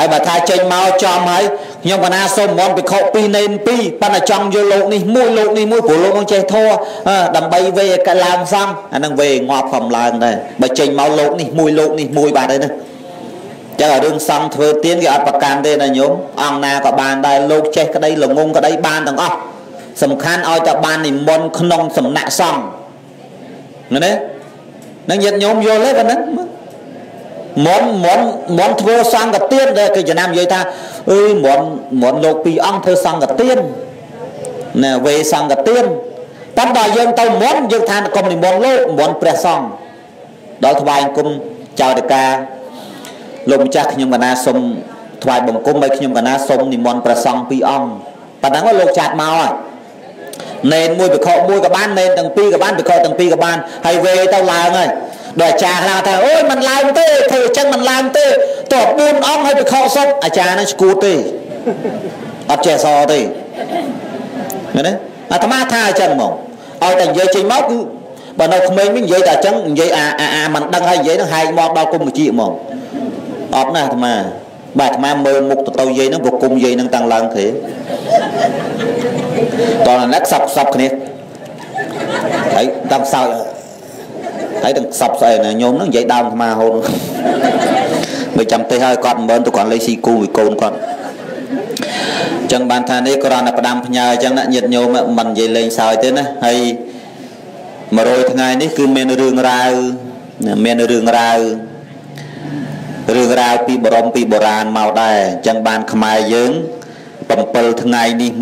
ហើយបើថាចេញមកចំហើយខ្ញុំកណាសូមមន់ពិខុ2នេន2ប៉ុន្តែចង់យកលោកនេះមួយលោកនេះមួយព្រោះលោកនឹងចេះធัวដើម្បីវេឲ្យកឡើងសង់អានឹងវេងាប់ផងឡើងដែរបើចេញមកលោកនេះមួយលោកនេះមួយបាទហើយណាចឹងរឿងសង់ធ្វើទៀនគេអត់ប្រកាន់ទេណាញោមអង្គណាក៏បានដែរលោកចេះក្តីល្ងងក្តីបានទាំងអស់សំខាន់ឲ្យតែបាននិមន្តក្នុងសំណាក់សង្ឃណានឹងញាតិញោមយល់ទេប៉ុណ្ណឹងមន់ មន់មន់ធ្វើសង្កទានដែលគេចំណាំនិយាយថាអើយមន់មន់លោកពីរអង្គធ្វើសង្កទានណែវេសង្កទានតែដល់យើងទៅមន់យើងថាកុំនិមន្តលោកមន់ព្រះសង្ឃដល់ថ្វាយគុំចៅតកាលោកម្ចាស់ខ្ញុំកណាសុំថ្វាយបង្គំឲ្យខ្ញុំកណាសុំនិមន្តព្រះសង្ឃពីរអង្គប៉ុណ្ណឹងលោកចាត់មកហើយនេនមួយបិខមួយក៏បាននេនទាំងពីរក៏បានបិខទាំងពីរក៏បានហើយវេទៅឡើងហើយ ដល់អាចារ្យខ្លះថាអូយមិនឡើងទេធ្វើអញ្ចឹងមិនឡើងទេតើ4អង្គហើយបិខសុតអាចារ្យនឹងស្គួតទេអត់ចេះសទេមែនទេអាត្មាថាអញ្ចឹងមកឲ្យតែនិយាយចេញមកគឺបើនៅក្មេងវិញនិយាយតែអញ្ចឹងនិយាយអាអាមិនដឹងហើយនិយាយនឹងហែកមកដល់គុំវិជាហ្មងអត់ណាអាត្មាបាទអាត្មាមើលមុខទៅទៅយាយហ្នឹងប្រគុំយាយហ្នឹងតាំងឡើងទេតោះណាខ្សឹបខ្សឹបគ្នាហើយតាមសោយ ហើយទាំងខ្សឹបស្អីណាញោមហ្នឹងនិយាយដើមអាត្មាហូនបើចាំទេហើយគាត់មិនមើលទៅគាត់លេខស៊ីគូឲ្យកូនគាត់ចឹងបានថានេះគ្រាន់តែផ្ដាំផ្ញើអញ្ចឹងណាញាតញោមមិននិយាយលេងសើចទេណាហើយ100ថ្ងៃនេះគឺមានរឿងរ៉ាវមានរឿងរ៉ាវរឿងរ៉ាវពីបរមពីបុរាណមកដែរអញ្ចឹងបានខ្មែរយើង7ថ្ងៃនេះ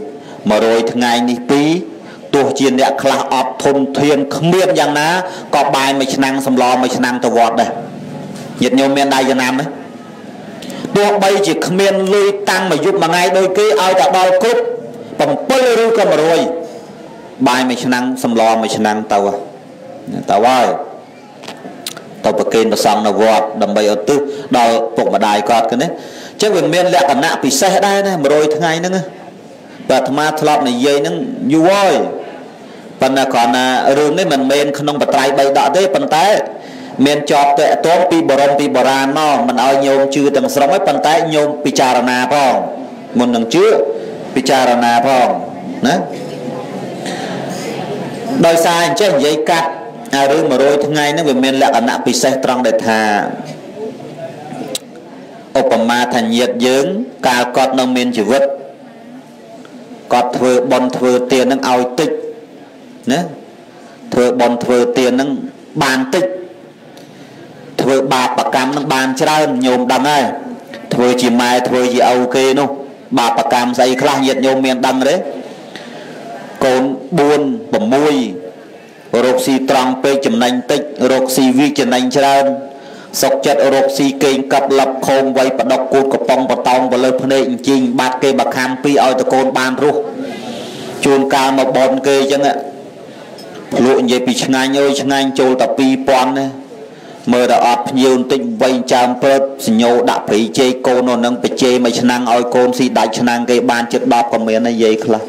1 100ថ្ងៃនេះ2 ទោះជាអ្នកខ្លះអត់ធនធានគ្មានយ៉ាងណាក៏បាយមួយឆ្នាំងសម្លមួយឆ្នាំងទៅវត្តដែរញាតិញោមមានដៃចំណាំទេទោះបីជាគ្មានលុយតាំងមួយយប់មួយថ្ងៃដូចគេឲ្យតែដល់គ្រប់7ឬក៏100បាយមួយឆ្នាំងសម្លមួយឆ្នាំងទៅទៅហើយទៅប្រគេនប្រសង់នៅវត្តដើម្បីឧទ្ទិសដល់ពុកម្ដាយគាត់គឺនេះអញ្ចឹងវាមានលក្ខណៈពិសេសដែរណា100ថ្ងៃហ្នឹងបាទអាត្មាធ្លាប់និយាយហ្នឹងយូរហើយ ប៉ុន្តែគ្រាន់តែរឿងនេះមិនមែនក្នុងបត្រៃបីដកទេប៉ុន្តែមានជាប់តេតងពីបរមពីបុរាណមកមិនឲ្យញោមជឿទាំងស្រុងទេប៉ុន្តែញោមពិចារណាផងមុននឹងជឿពិចារណាផងណាដោយសារអញ្ចឹងនិយាយកាត់ហើយរឿង100ថ្ងៃហ្នឹងវាមានលក្ខណៈពិសេសត្រង់ដែលថាឧបមាថាញាតយើង កាលគាត់នៅមានជីវិតគាត់ធ្វើបន់ធ្វើទានហ្នឹងឲ្យតិច ណាធ្វើបន់ធ្វើទានហ្នឹងបានតិចធ្វើបាបកម្មហ្នឹងបានច្រើនញោមដឹងហើយធ្វើជាម៉ែធ្វើជាឪគេនោះបាបកម្មស្អីខ្លះញាតញោមមានដឹងទេកូន4 6រកស៊ីត្រង់ពេកចំណេញតិចរកស៊ីវាចំណេញច្រើនសុកចិត្តរកស៊ីកេងកាប់លັບខោមវៃបដកគូតកំប៉ុងបតោងទៅលើភ្នែកអញ្ជិញបាត់គេបខាំពីឲ្យតកូនបានរស់ជួនកាលមកបនគេអញ្ចឹង លក់និយាយពីឆ្ងាញ់អើយឆ្ងាញ់ចូលតែ2000ណាមើលតែអត់ភ្ញៀវបន្តិចវែងចាំព្រឹកសញ្ញោដាក់ព្រីជេកូននៅនឹងបជេមួយឆ្នាំងឲ្យកូនស៊ីដាច់ឆ្នាំងគេបានជិត10ក៏មាននិយាយខ្លះ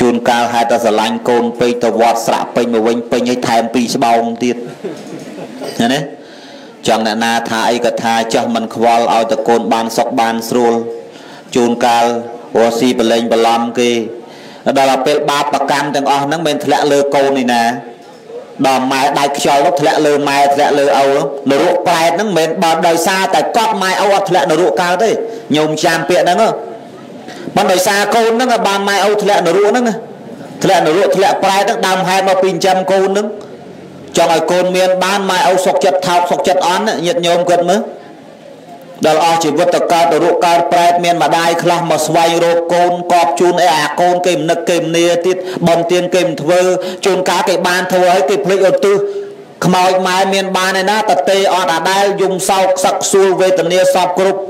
ជួនកាលហេតុតែស្រឡាញ់កូនពេកទៅវត្តស្រាក់ពេញមកវិញពេញឲ្យថែមពីស្បោងទៀតណាណាចង់អ្នកណាថាអីក៏ថាចាស់មិនខ្វល់ឲ្យតកូនបានសុខបានស្រួលជួនកាលរស់ស៊ីប្រឡែងបន្លំគេ ដល់ពេលបាបប្រកម្មទាំងអស់ហ្នឹងមិនធ្លាក់លើកូននេះណាដល់ម៉ែដៃខ្យល់នោះធ្លាក់លើម៉ែធ្លាក់លើឪនរកប្រែតហ្នឹងមិនមែនបើដោយសារតែកត់ម៉ែឪអត់ធ្លាក់នរកកើតទេញោមចាំពាក្យហ្នឹងបានដោយសារកូនហ្នឹងបានម៉ែឪធ្លាក់នរកហ្នឹងធ្លាក់នរកធ្លាក់ប្រែហ្នឹងដើមហេតុមកពីចិញ្ចឹមកូនហ្នឹងចង់ឲ្យកូនមានបានម៉ែឪសុកចិត្តថោកសុកចិត្តអន់ញាតិញោមគាត់មើល ដល់អស់ជីវិតទៅកើតទៅរកកើតប្រែតមានម្ដាយខ្លះមកស្វែងរកកូនកប់ជូនអីអាកូនគេមិននឹកគេមនីទៀតបំទៀនគេមិនធ្វើជួនកាលគេបានធ្វើឲ្យគេភ្លេចឧទ្ទិសខ្មោចម៉ែមានបានឯណាតទេអត់អាដែលយំសោកសឹកសួលវេទនាសពគ្រប់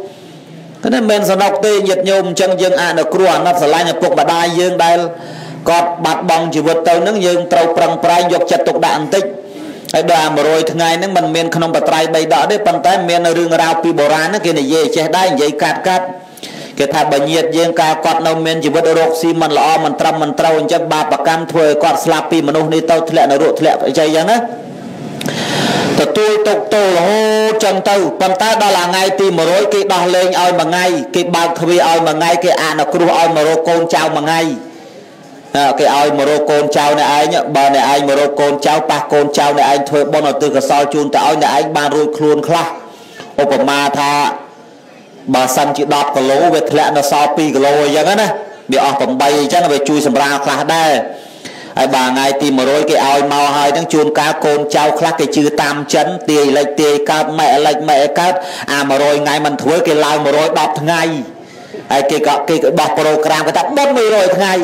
តែមិនមែនសនុកទេញាតញោមអញ្ចឹងយើងអនុគ្រោះអាណិតស្រឡាញ់ឪពុកម្ដាយយើងដែលគាត់បាត់បង់ជីវិតទៅនឹងយើងត្រូវប្រឹងប្រែងយកចិត្តទុកដាក់បន្តិច ហើយដល់100ថ្ងៃហ្នឹងมันមានក្នុងបត្រៃ3ដកទេប៉ុន្តែមានរឿងរ៉ាវពីបុរាណហ្នឹងគេនិយាយចេះដែរនិយាយកាត់កាត់គេថាបើញាតយើងកាលគាត់នៅមានជីវិតរកស៊ីមិនល្អមិនត្រឹមមិនត្រូវអញ្ចឹងបាបកម្មធ្វើឲ្យគាត់ស្លាប់ពីមនុស្សនេះទៅធ្លាក់នរកធ្លាក់អីចឹងណាតទទួលទុកទោសរហូតចឹងទៅប៉ុន្តែដល់ថ្ងៃទី100គេដោះលែងឲ្យមួយថ្ងៃគេបើកទ្វារឲ្យមួយថ្ងៃគេអនុគ្រោះឲ្យមករកកូនចៅមួយថ្ងៃ គេឲ្យមករកកូនចៅអ្នកឯងបើអ្នកឯងមករកកូនចៅប៉ះកូនចៅអ្នកឯងធ្វើបុណ្យឧទ្ទិសកុសលជូនទៅឲ្យអ្នកឯងបានរួចខ្លួនខ្លះឧបមាថាបើសិនជា10គីឡូវាធ្លាក់នៅសល់2គីឡូអញ្ចឹងណាវាអស់8អញ្ចឹងវាជួយសម្រាលខ្លះដែរហើយបើថ្ងៃទី100គេឲ្យមកហើយហ្នឹងជួនកាលកូនចៅខ្លះគេជឿតាមចិនទាយលិចទាយកើតម៉ែលិចម៉ែកើតអា100ថ្ងៃមិនធ្វើគេឡើង110ថ្ងៃហើយគេក៏គេក៏បោះប្រូក្រាមគេថាបុណ្យ100ថ្ងៃ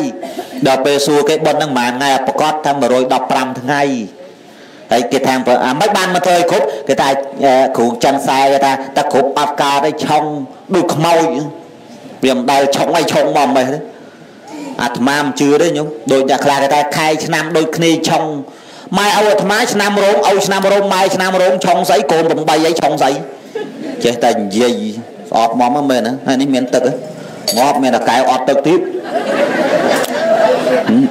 ដល់ពេលសួរគេបុណ្យហ្នឹងប៉ុន្មានថ្ងៃប្រកាសថា115ថ្ងៃហើយគេថាអាមិនបានមកធ្វើឲ្យគ្រប់គេថាគ្រូចិនខ្សែគេថាតែគ្រប់អត់ការទេឆុងដូចខ្មោចវាមិនដែលឆុងឲ្យឆុងមកមិនទេអាត្មាមិនជឿទេញោមដូចអ្នកខ្លះគេថាខែឆ្នាំដូចគ្នាឆុងម៉ែឲ្យអាត្មាឆ្នាំរោងឲ្យឆ្នាំរោងម៉ែឆ្នាំរោងឆុងស្អីកូន8អីឆុងស្អីចេះតែនិយាយស្អប់មកមែនណាហើយនេះមានទឹកងាប់មានតែកែវអត់ទឹកទៀត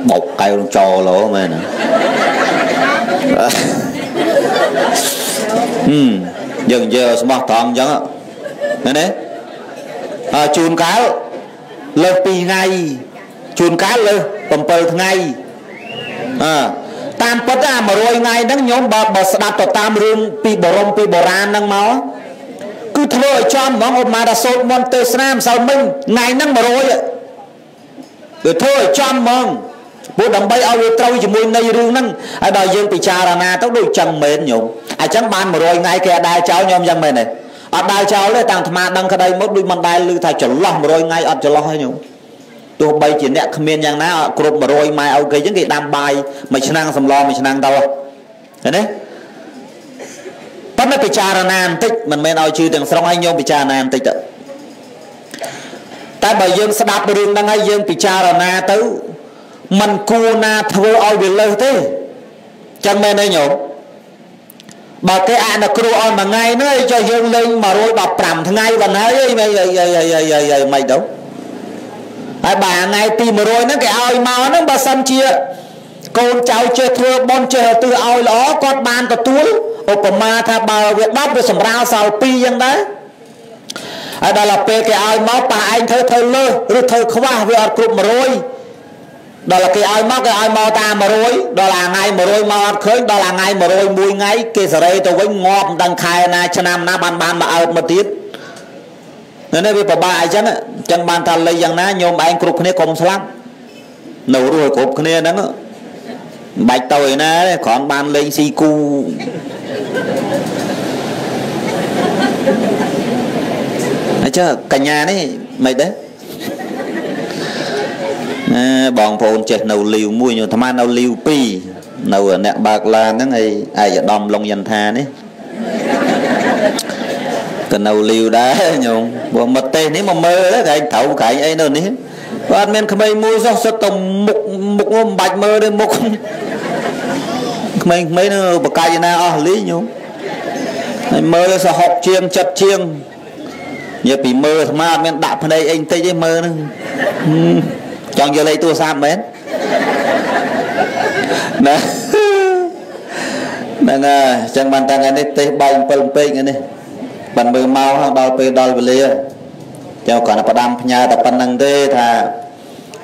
បោកកែវចោលោមែនណាហឹមយើងនិយាយស្មោះត្រង់អញ្ចឹងមែនទេអើជូនកាលលើស2ថ្ងៃជួនកាលលើ7ថ្ងៃអើតាមពិតអា100ថ្ងៃហ្នឹងញោមបើបើស្ដាប់ទៅតាមរឿងពីបរមពីបុរាណហ្នឹងមកគឺធ្វើឲ្យចំហ្មងឧបមាថាសូត្រមន្តទេសនាម្សិលមិញថ្ងៃហ្នឹង100 គឺធ្វើឲ្យចំហ្មងព្រោះដើម្បីឲ្យវាត្រូវជាមួយនៃរឿងហ្នឹងហើយដល់យើងពិចារណាទៅដូចចឹងមែនញោមអញ្ចឹងបាន100ថ្ងៃគេអត់ដើរចោលញោមចឹងមែនទេអត់ដើរចោលទេតាំងអាត្មាដឹងក្តីមកដូចមិនដែលឮថាចន្លោះ100ថ្ងៃអត់ចន្លោះទេញោមទោះបីជាអ្នកគ្មានយ៉ាងណាគ្រប់100ម៉ែឲ្យគេចឹងគេដាំបាយមួយឆ្នាំងសម្លមួយឆ្នាំងទៅឃើញទេប៉ុន្តែពិចារណាបន្តិចមិនមែនឲ្យជឿទាំងស្រុងឲ្យញោមពិចារណាបន្តិចទៅ តែបើយើងស្ដាប់រឿងហ្នឹងហើយយើងពិចារណាទៅมันគួរណាធ្វើឲ្យវាលើសទេចឹងមែនទេញោមបើគេអនុគ្រោះឲ្យមួយថ្ងៃហ្នឹងចុះយើងលេង115ថ្ងៃបណ្ហើយអីមិនអីអីអីអីមិនទៅហើយបើថ្ងៃទី100ហ្នឹងគេឲ្យមកហ្នឹងបើសិនជាកូនចៅចេះធ្វើបន់ចេះឧទ្ទិសឲ្យល្អគាត់បានទទួលឧបមាថាបើវា10វាសម្រាលសល់2យ៉ាងដែរ ហើយដល់ពេលគេឲ្យមកប៉ះឯងធ្វើធ្វើលើសឬធ្វើខ្វះវាអត់គ្រប់100ដល់គេឲ្យមកគេឲ្យមកតាម100ដល់ថ្ងៃ100មកអត់ឃើញដល់ថ្ងៃ100មួយថ្ងៃគេសេរីទៅវិញងាប់មិនដឹងខែណាឆ្នាំណាបានបានមកអើបមកទៀតនេះវាពិបាកអញ្ចឹងអញ្ចឹងបានថាលៃយ៉ាងណាញោមឯងគ្រប់គ្នាកុំស្លាប់នៅរស់គ្រប់គ្នាហ្នឹងមិនបាច់ទៅឯណាទេគ្រាន់បានលេងស៊ីគូ អញ្ចឹងកញ្ញានេះមិនដែរអឺបងប្អូនចេះនៅលីវមួយអាត្មានៅលីវ2នៅអ្នកបើកឡានហ្នឹងឯឯកឧត្តមលងយន្តថានេះក៏នៅលីវដែរញោមព្រោះមកទេសនេះមកមើលកែងត្រូវកែងអីនៅនេះបាទមានក្មេងមួយសោះសិតទៅមុខមុខមិនបាច់មើលទេមុខក្មេងៗនៅបកាយណាអស់លីញោមហើយមើលសហុកជាងចិត្តជាង និយាយពីមើលអាត្មាអត់មានដាក់ភ្នែកអីបន្តិចទេមើលហ្នឹងចង់យកលេខទូរស័ព្ទមែនណាហ្នឹងហើយអញ្ចឹងបានតាំងថ្ងៃនេះទេសបាយ7ពេកនេះបានមើលមកដល់ពេលដល់វេលាចាំគាត់ផ្ដាំផ្ញើតែប៉ុណ្្នឹងទេថា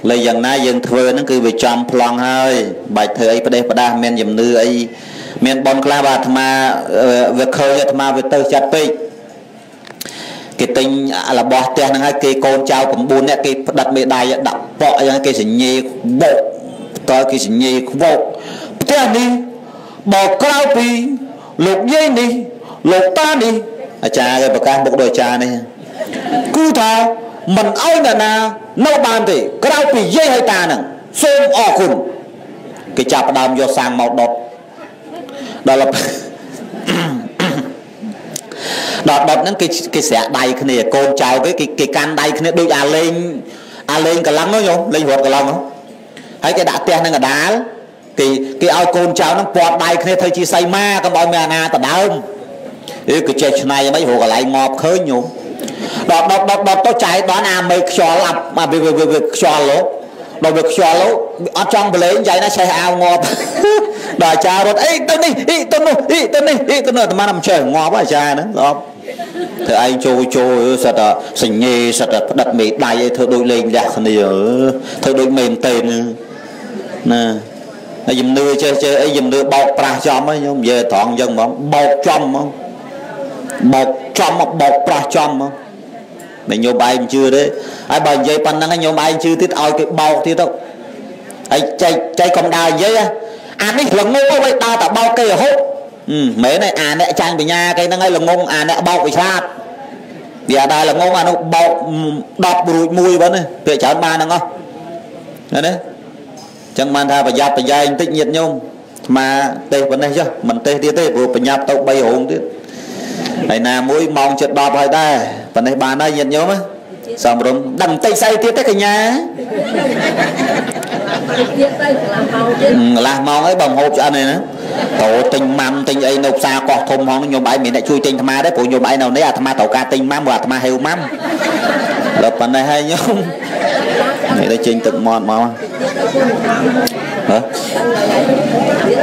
លើយ៉ាងណាយើងធ្វើហ្នឹងគឺវាចំប្លង់ហើយបាច់ធ្វើអីផ្ដេសផ្ដាសមានជំនឿអីមានបនខ្លះបាទអាត្មាវាឃើញអាត្មាវាទៅចាត់ពេក គេទិញរបស់ផ្ទះហ្នឹងហើយគេកូនចៅ9នាក់គេផ្ដិតមេដៃដាក់ប៉ក់អីហ្នឹងគេសញ្ញេបោកតើគេសញ្ញេខ្វោកផ្ទះនេះបើក្រៅពីលោកយាយនេះលោកតានេះអាចារ្យគេប្រកាសមុខដោយអាចារ្យនេះគឺថាមិនអោយអ្នកណានៅបានទេក្រៅពីយាយហើយតាហ្នឹងសូមអរគុណគេចាប់ផ្ដើមយកសាំងមកដុតដល់ ដល់ដុតហ្នឹងគេគេស្រាក់ដៃគ្នាកូនចៅគេគេកាន់ដៃគ្នាដូចអាលេងអាលេងកឡឹងហ្នឹងលេងរត់កឡឹងហើយគេដាក់ផ្ទះនឹងកដាលគេគេឲ្យកូនចៅហ្នឹងពាត់ដៃគ្នាធ្វើជាសៃម៉ាកុំឲ្យមានអាណាដដើមអឺក៏ចេះឆ្នៃមិនហៅកន្លែងងាប់ឃើញញោមដល់ដល់ដល់ដល់ទៅចែកដល់អាមេខ្យល់អាវាវាខ្យល់លោកដល់វាខ្យល់លោកអត់ចង់ប្រឡែងចៃណាឆេះអាវងាប់ដល់អាចារ្យរត់អីទៅនេះអីទៅនោះអីទៅនេះអីទៅនោះអាត្មាមិនចេះងាប់អាចារ្យហ្នឹងស្អប់ ធ្វើឯងចូលចូលសិតតែសញ្ញេសិតតែផ្ដិតមេដៃឲ្យធ្វើដូចលេងលះគ្នាធ្វើដូចមេនតេនណាហើយជំនឿចេះចេះអីជំនឿបោកប្រាស់ចំហ្នឹងខ្ញុំនិយាយត្រង់អញ្ចឹងហ្មងបោកចំហ្មងបោកចំមកបោកប្រាស់ចំហ្មងមិនញោមឯងជឿទេហើយបើនិយាយប៉ុណ្ណឹងញោមឯងជឿទៀតឲ្យគេបោកទៀតទៅហើយចៃចៃកុំដើរនិយាយអានេះល្ងងឲ្យដើរតែបោកគេរហូត មែនទេអាអ្នកចាញ់បញ្ញាគេហ្នឹងឲ្យល្ងងអាអ្នកបោកវិឆ្លាតវាអត់ដែរល្ងងអានោះបោក10រួចមួយប៉ុណ្ណេះពេលច្រើនបានហ្នឹងអស់ណាណាចឹងបានថាប្រយ័ត្នប្រយែងតិចញាតញោមស្មាទេសប៉ុណ្ណេះចុះមិនទេសទៀតទេព្រោះប្រញាប់ទៅ3រោងទៀតហើយណាមួយម៉ោង7 10ហើយដែរប៉ុណ្ណេះបានហើយញាតញោមសំរុំដឹងតិចស្អីទៀតទេកញ្ញាទៀតទៅកន្លះម៉ោងទៀតកន្លះម៉ោងហើយបើហូបឆ្អិនឯណា តោទិញម៉ាំទិញអីនៅផ្សារកោះធំហងខ្ញុំឯងមានអ្នកជួយទិញអាត្មាដែរព្រោះខ្ញុំឯងនៅនេះអាត្មាត្រូវការទិញម៉ាំព្រោះអាត្មាហេវម៉ាំដល់ប៉ុណ្ណេះហើយខ្ញុំនេះទៅចេញទឹកមាត់មកហ៎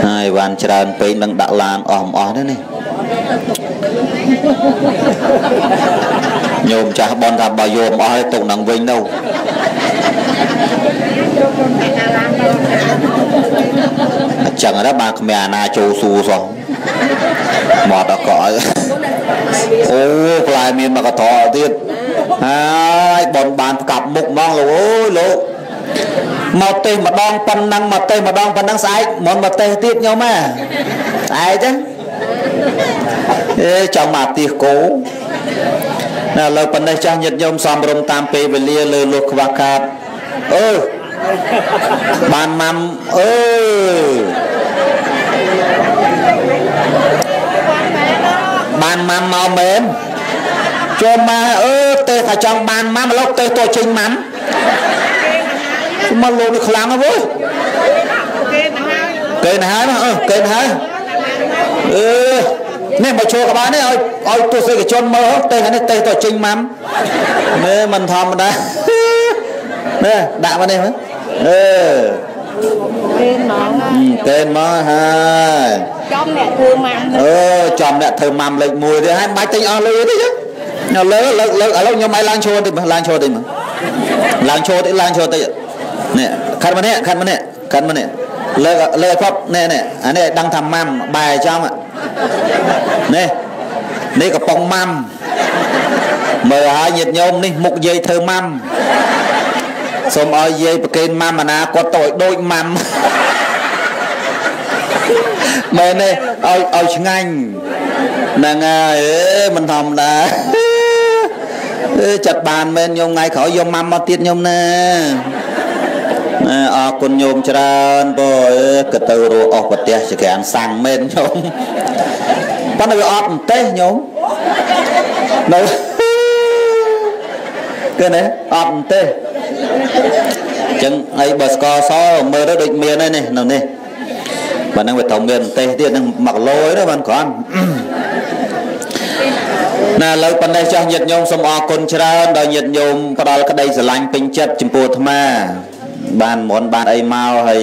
ហើយវ៉ាន់ច្រើនពេកនឹងដាក់ឡានអស់មិនអស់ទេនេះញោមចាស់បនថាបើយកមិនអស់ទេទុកនឹងវិញទៅអញ្ចឹងណាបានគ្មានអាណាចូលសួរសោះមកដល់កក់អូផ្លែមានមកកតទៀតហើយបនបានផ្កាប់មុខហ្មងលោកអូយលោកមកទេម្ដងប៉ុណ្ណឹងមកទេម្ដងប៉ុណ្ណឹងស្អែកមុនមកទេទៀតញោមហ៎ស្អែកចឹងអេចង់មកទៀសគោណាលើប៉ុណ្ណេះចាស់ញាតិញោមសំរុំតាមពេលវេលាលើលុះខ្វះខាតអឺ បានម៉ាំអឺបានម៉ាំមកមែនចូលមកអឺទេថាចង់បានម៉ាំលោកទេតចេញម៉ាំមកលោកនេះខ្លាំងហ៎គេណាហើយអឺគេណាហើយអឺនេះមកចូលក្បាលនេះឲ្យឲ្យទស្សនិកជនមើលទេនេះទេតចេញម៉ាំនេះមិនធម្មតានេះដាក់មកនេះមើល អឺគេមកគេមកហើយចំអ្នកធ្វើម៉ាំអឺចំអ្នកធ្វើម៉ាំលេខ1ទៀតហើយមិនបាច់ទិញអស់លុយទេចឹងនៅលើលើលើឥឡូវខ្ញុំឲ្យឡើងឈរតិចឡើងឈរតិចមកឡើងឈរតិចឡើងឈរតិចនេះខាត់មកនេះខាត់មកនេះខាត់មកនេះលើលើផប់នេះនេះអានេះឲ្យដឹងថាម៉ាំបែចំនេះនេះកំប៉ុងម៉ាំមើលហើយញាតញោមនេះមុខយាយធ្វើម៉ាំ សូមឲ្យយាយប្រកេនម៉ាំអាណាគាត់ទៅឲ្យដូចម៉ាំមែនទេឲ្យឲ្យឆ្ងាញ់ហ្នឹងហើយអេមិនធម្មតាអឺចាត់បានមែនញោមថ្ងៃក្រោយយកម៉ាំមកទៀតញោមណាអរគុណញោមច្រើនបើក៏ទៅរស់អស់ប្រទេសចក្រានសាំងមែនញោមប៉ុន្តែវាអត់ប្រទេសញោមនៅគឺណាអត់ប្រទេស អញ្ចឹងហើយបើស្ករសមើលទៅដូចមានហើយនេះនៅនេះបើនឹងវាត្រូវមានប្រទេសទៀតនឹង1គីឡូទេបានគ្រាន់ណាឥឡូវប៉ុណ្ណេះចាស់ញាតិញោមសូមអរគុណច្រើនដល់ញាតិញោមផ្ដល់ក្តីស្រឡាញ់ពេញចិត្តចំពោះអាត្មា បានមុនបានអីមកហើយ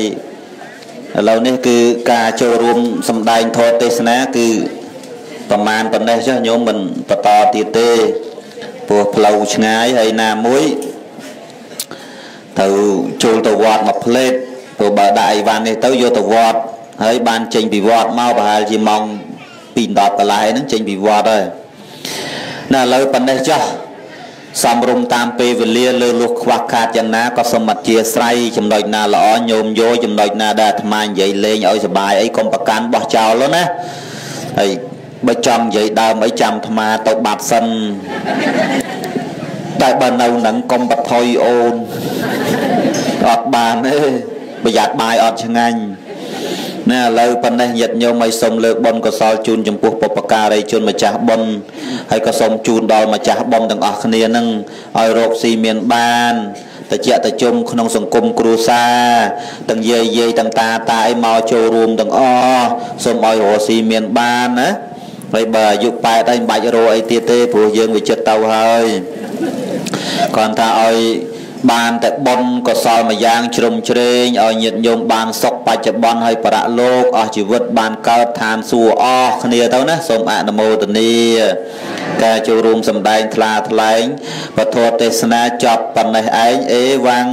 ឥឡូវនេះគឺការចូលរួមសម្ដែងធម៌ទេសនាគឺប្រមាណប៉ុណ្ណេះចុះញោមមិនបន្តទៀតទេព្រោះផ្លូវឆ្ងាយហើយណាមួយ ទៅចូលទៅវត្តមកផ្លេតព្រោះបើដាក់អីវ៉ាន់នេះទៅយកទៅវត្តហើយបានចេញពីវត្តមកប្រហែលជាម៉ោង2 10កន្លះហ្នឹងចេញពីវត្តហើយណាឥឡូវប៉ុណ្ណេះចុះសំរុំតាមពេលវេលាលើលុះខ្វះខាតយ៉ាងណាក៏សូមអធិស្ឋានចំណុចណាល្អញោមយោចំណុចណាដែលអាត្មានិយាយលេងឲ្យសុបាយអីកុំប្រកាន់បោះចោលណាហើយបើចង់និយាយដើមអីចាំអាត្មាទៅបាត់សិនតែបើនៅនឹងកុំបថុយអូន អត់បានទេប្រយ័ត្នបាយអត់ឆ្ងាញ់ណាឥឡូវប៉ុណ្ណេះញាតិញោមឲ្យសូមលើកបុណ្យកុសលជូនចំពោះបុព្វការីជនម្ចាស់បុណ្យហើយក៏សូមជូនដល់ម្ចាស់បុណ្យទាំងអស់គ្នានឹងឲ្យរកស៊ីមានបានតជាតជុំក្នុងសង្គមគ្រួសារទាំងយាយយាយទាំងតាតាអីមកចូលរួមទាំងអស់សូមឲ្យរកស៊ីមានបានណាហើយបើអាយុ8ហើយមិនបាច់រកអីទៀតទេព្រោះយើងវាចិត្តទៅហើយគ្រាន់តែឲ្យ បានតែបុណ្យកុសលមួយយ៉ាងជ្រុំជ្រែងឲ្យញាតិញោមបានសុខបច្ចុប្បន្នហើយបរៈលោកអស់ជីវិតបានកើតឋានសួគ៌អស់គ្នាទៅណាសូមអនុមោទនាការចូលរួមសម្ដែងថ្លាថ្លែងពធទេសនាចប់ប៉ុណ្ណេះឯងអេវ៉ាំង